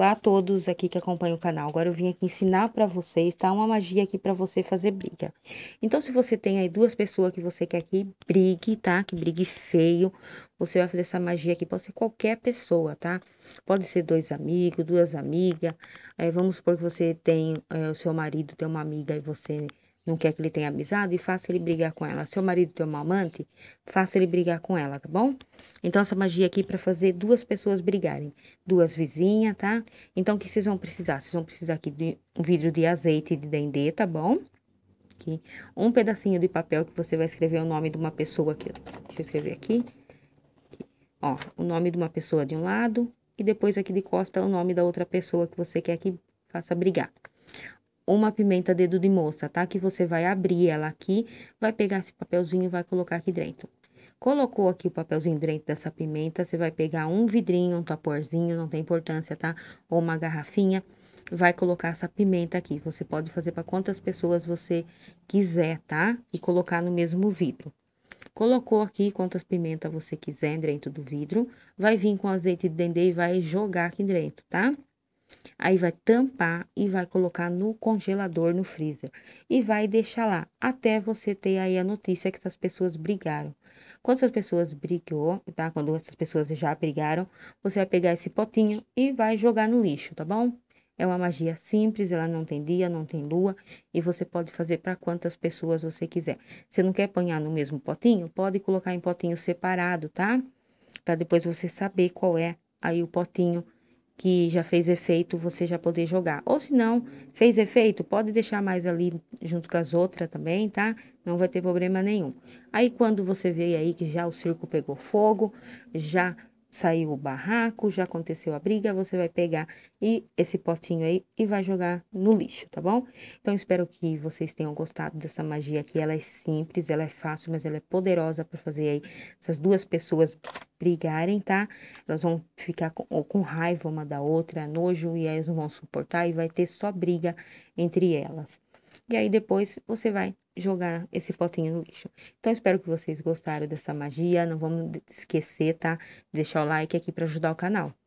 Olá a todos aqui que acompanham o canal. Agora eu vim aqui ensinar para vocês, tá? Uma magia aqui para você fazer briga. Então, se você tem aí duas pessoas que você quer que brigue, tá? Que brigue feio, você vai fazer essa magia aqui. Pode ser qualquer pessoa, tá? Pode ser dois amigos, duas amigas. É, vamos supor que você tem, é, o seu marido tem uma amiga e você não quer que ele tenha amizade, faça ele brigar com ela. Seu marido tem uma amante, faça ele brigar com ela, tá bom? Então, essa magia aqui para fazer duas pessoas brigarem. Duas vizinhas, tá? Então, o que vocês vão precisar? Vocês vão precisar aqui de um vidro de azeite de dendê, tá bom? Aqui. Um pedacinho de papel que você vai escrever o nome de uma pessoa aqui. Deixa eu escrever aqui. Ó, o nome de uma pessoa de um lado e depois aqui de costa o nome da outra pessoa que você quer que faça brigar uma pimenta dedo de moça, tá? Que você vai abrir ela aqui, vai pegar esse papelzinho e vai colocar aqui dentro. Colocou aqui o papelzinho dentro dessa pimenta, você vai pegar um vidrinho, um taporzinho, não tem importância, tá? Ou uma garrafinha, vai colocar essa pimenta aqui. Você pode fazer para quantas pessoas você quiser, tá? E colocar no mesmo vidro. Colocou aqui quantas pimentas você quiser dentro do vidro, vai vir com azeite de dendê e vai jogar aqui dentro, tá? Aí vai tampar e vai colocar no congelador, no freezer. E vai deixar lá até você ter aí a notícia que essas pessoas brigaram. Quando essas pessoas brigou, tá? Quando essas pessoas já brigaram, você vai pegar esse potinho e vai jogar no lixo, tá bom? É uma magia simples, ela não tem dia, não tem lua, e você pode fazer para quantas pessoas você quiser. Você não quer apanhar no mesmo potinho? Pode colocar em potinho separado, tá? Para depois você saber qual é aí o potinho que já fez efeito, você já poder jogar. Ou se não, fez efeito, pode deixar mais ali junto com as outras também, tá? Não vai ter problema nenhum. Aí, quando você vê aí que já o circo pegou fogo, já saiu o barraco, já aconteceu a briga, você vai pegar e esse potinho aí e vai jogar no lixo, tá bom? Então, espero que vocês tenham gostado dessa magia aqui. Ela é simples, ela é fácil, mas ela é poderosa para fazer aí essas duas pessoas brigarem, tá? Elas vão ficar com, com raiva uma da outra, nojo, e elas não vão suportar e vai ter só briga entre elas. E aí depois você vai jogar esse potinho no lixo. Então, espero que vocês gostaram dessa magia. Não vamos esquecer, tá? Deixar o like aqui para ajudar o canal.